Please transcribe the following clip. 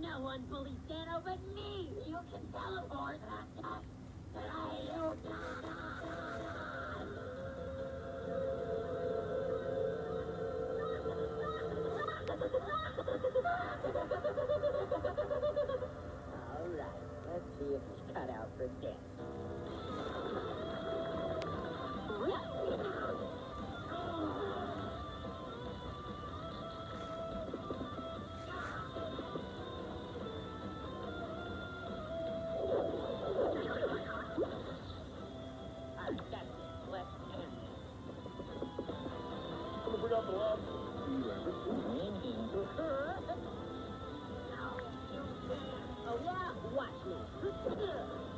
No one bullies Dano but me. You can teleport. But I don't All right, let's see if he's cut out for this. Oh, watch me.